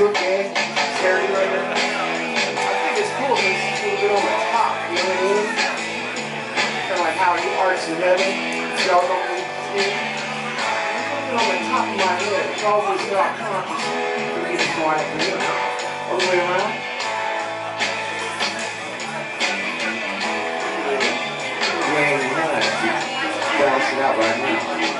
look gay, scary. I think it's cool because it's a little bit over the top, you know what I mean? Kind of like how you arts in heaven, y'all don't really see. It's a little on the top of my head. It's always not conscious. Let me get quiet for you. All the way around. Yeah, you know, balancing out right now.